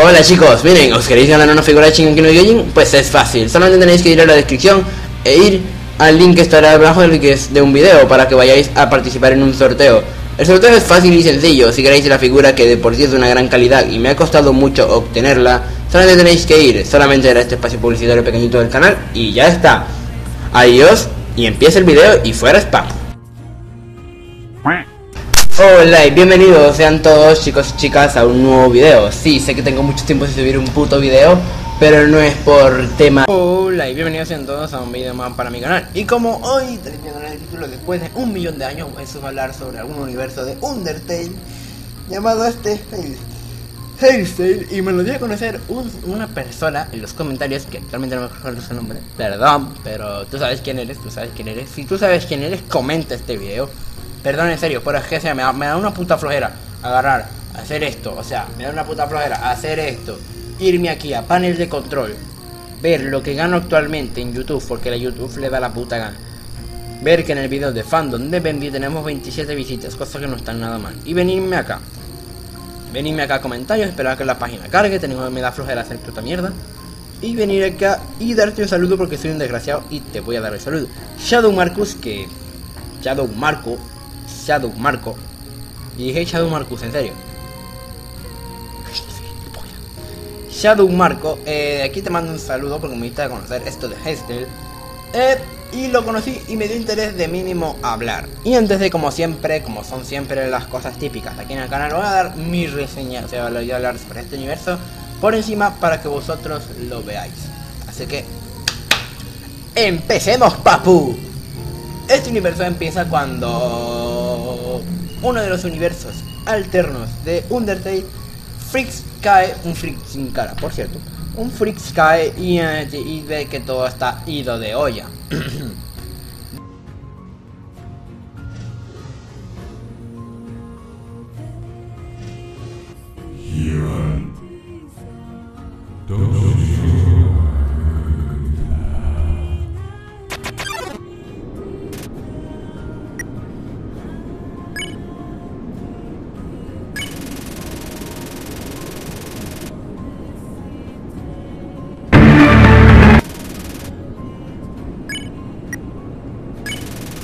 Hola chicos, miren, ¿os queréis ganar una figura de Shingeki no Kyojin? Pues es fácil, solamente tenéis que ir a la descripción e ir al link que estará abajo del que es de un video para que vayáis a participar en un sorteo. El sorteo es fácil y sencillo, si queréis la figura que de por sí es de una gran calidad y me ha costado mucho obtenerla, solamente tenéis que ir, solamente era este espacio publicitario pequeñito del canal y ya está. Adiós y empieza el video y fuera spam. Hola y bienvenidos sean todos chicos y chicas a un nuevo video. Sí, sé que tengo mucho tiempo sin subir un puto video Pero no es por tema. Hola y bienvenidos sean todos a un video más para mi canal. Y como hoy en el título Después de un millón de años Voy a hablar sobre algún universo de Undertale Llamado este Hailstale Y me lo dio a conocer una persona en los comentarios Que actualmente no me acuerdo su nombre. Perdón, pero tú sabes quién eres, tú sabes quién eres. Si tú sabes quién eres, comenta este video Perdón, en serio, pero es que sea, me, da, una puta flojera agarrar, hacer esto, o sea, me da una puta flojera hacer esto, irme aquí a panel de control, ver lo que gano actualmente en YouTube, porque la YouTube le da la puta gana. Ver que en el video de fandom de Bendy tenemos 27 visitas, cosa que no están nada mal. Y venirme acá. Venirme acá a comentarios, esperar que la página cargue, tengo, me da flojera hacer puta mierda. Y venir acá y darte un saludo porque soy un desgraciado y te voy a dar el saludo. Shadow Marcus, que... Shadow Marco Shadow Marco. Y dije Shadow Marcus, en serio. Shadow Marco, eh, aquí te mando un saludo porque me gusta conocer esto de Hestel. Eh, y lo conocí y me dio interés de mínimo hablar. Y antes de como siempre, como son siempre las cosas típicas aquí en el canal, voy a dar mi reseña, o sea, voy a hablar sobre este universo por encima para que vosotros lo veáis. Así que... ¡Empecemos, papu! Este universo empieza cuando uno de los universos alternos de Undertale, Freaks cae, un Freak sin cara, por cierto, un Freaks cae y, eh, y ve que todo está ido de olla.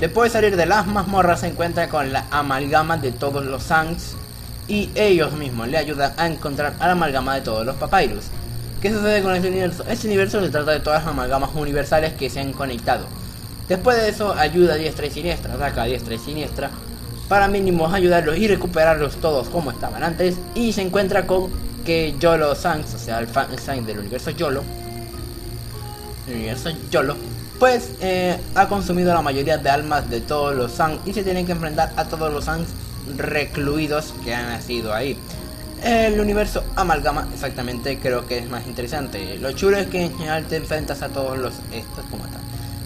Después de salir de las mazmorras se encuentra con la amalgama de todos los Sangs y ellos mismos le ayudan a encontrar a la amalgama de todos los Papyrus. ¿Qué sucede con este universo? Este universo se trata de todas las amalgamas universales que se han conectado. Después de eso ayuda a diestra y siniestra, ataca a diestra y siniestra para mínimos ayudarlos y recuperarlos todos como estaban antes y se encuentra con que Yolo Sangs, o sea el, el Sang del universo Yolo, el universo Yolo, pues eh, ha consumido la mayoría de almas de todos los Sans y se tienen que enfrentar a todos los Sans recluidos que han nacido ahí. El universo amalgama, exactamente, creo que es más interesante. Lo chulo es que en general te enfrentas a todos los estos como tal.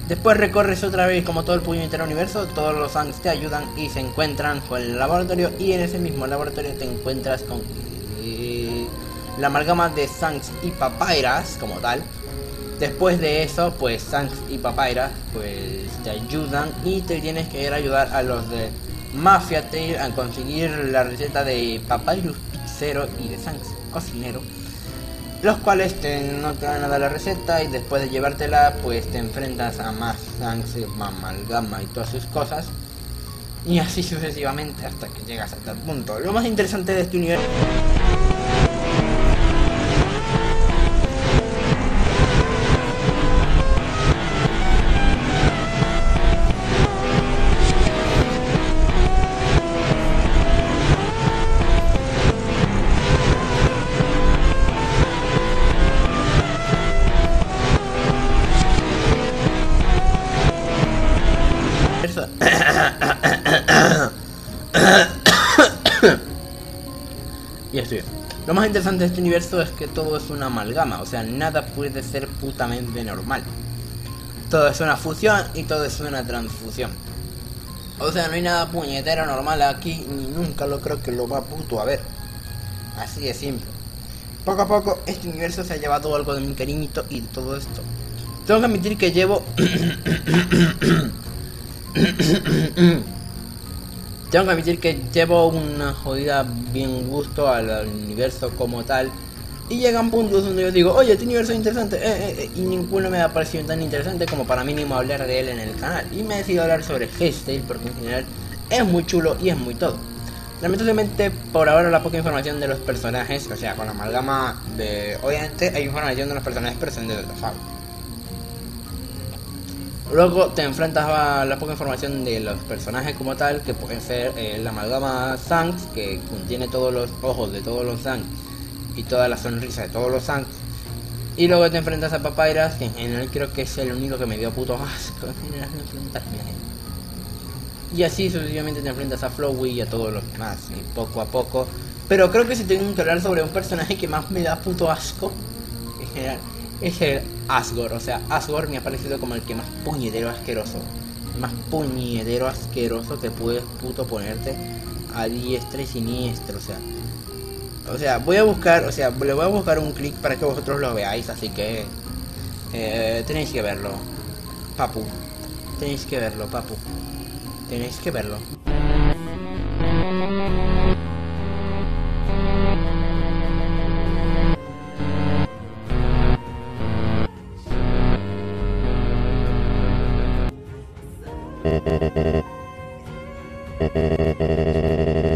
Después recorres otra vez como todo el puñetero universo, todos los Sans te ayudan y se encuentran con el laboratorio y en ese mismo laboratorio te encuentras con eh, la amalgama de Sans y Papyrus como tal Después de eso, pues Sans y Papyrus pues te ayudan y te tienes que ir a ayudar a los de Mafia Tail a conseguir la receta de Papyrus Pizzero y de Sans Cocinero. Los cuales te, no te van a dar la receta y después de llevártela pues te enfrentas a más Sans, Amalgama y todas sus cosas. Y así sucesivamente hasta que llegas a tal punto. Lo más interesante de este universo... y estoy Lo más interesante de este universo es que todo es una amalgama, o sea, nada puede ser putamente normal. Todo es una fusión y todo es una transfusión. O sea, no hay nada puñetero normal aquí, ni nunca lo creo que lo va puto a ver. Así de simple. Poco a poco, este universo se ha llevado algo de mi cariñito y todo esto. Tengo que admitir que llevo... Tengo que admitir que llevo una jodida bien gusto al universo como tal. Y llegan puntos donde yo digo, oye, este universo es interesante, eh, eh, eh", y ninguno me ha parecido tan interesante como para mínimo hablar de él en el canal. Y me he decidido hablar sobre Haystale porque en general es muy chulo y es muy todo. Lamentablemente, por ahora la poca información de los personajes, o sea, con la amalgama de... Obviamente hay información de los personajes presentes de la saga. Luego te enfrentas a la poca información de los personajes como tal, que pueden ser eh, la amalgama Zanks, que contiene todos los ojos de todos los Zanks y toda la sonrisa de todos los Zanks. Y luego te enfrentas a Papyrus, que en general creo que es el único que me dio puto asco. Y así sucesivamente te enfrentas a Flowey y a todos los demás, y poco a poco. Pero creo que si tengo que hablar sobre un personaje que más me da puto asco, en general, es el Asgore. O sea, Asgore me ha parecido como el que más puñetero asqueroso. Más puñetero asqueroso que puedes puto ponerte a diestra y siniestra. O sea, o sea, voy a buscar, o sea, le voy a buscar un clic para que vosotros lo veáis. Así que eh, tenéis que verlo, papu. Tenéis que verlo, papu. Tenéis que verlo. Thank you.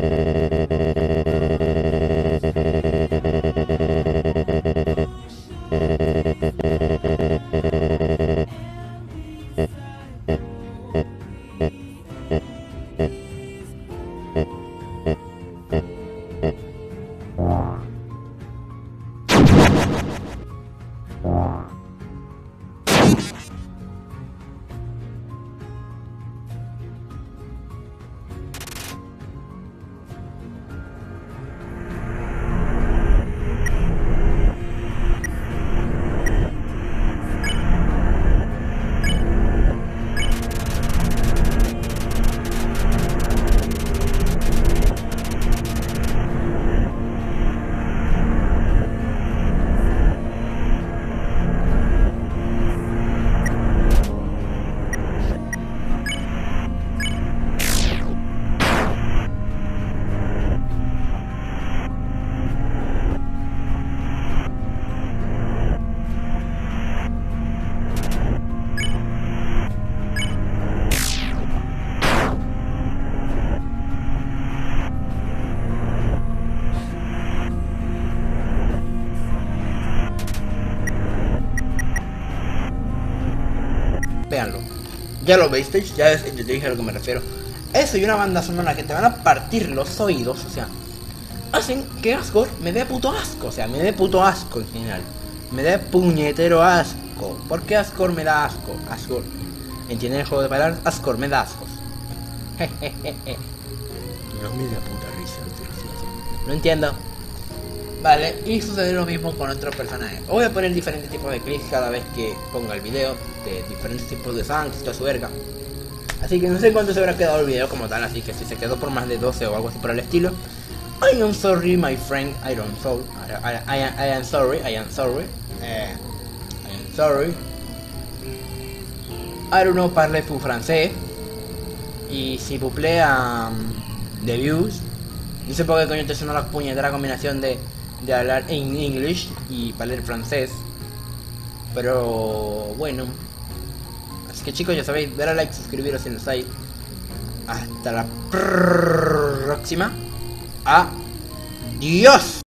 Ya lo visteis, ya, es, te dije a lo que me refiero. Eso y una banda sonora que te van a partir los oídos, o sea, hacen que Asgore me dé puto asco, o sea, me dé puto asco en general. Me dé puñetero asco. ¿Por qué Asgore me da asco? Asgore. ¿Entienden el juego de palabras? Asgore me da ascos. no me da puta risa, No entiendo. Vale, y sucede lo mismo con otros personajes. Voy a poner diferentes tipos de clics cada vez que ponga el video, de diferentes tipos de fans y toda su verga. Así que no sé cuánto se habrá quedado el video como tal, así que si se quedó por más de 12 o algo así por el estilo. I am sorry, my friend, I don't. I, am sorry, I am sorry. Eh, I am sorry. I don't know parler pour français. Y si vous plaît, um, de views. No sé por qué coño te suena la puñetera combinación de de hablar en inglés y hablar francés. Pero bueno. Así que chicos, ya sabéis, dar a like, suscribiros si no estáis. Hasta la próxima. Adiós.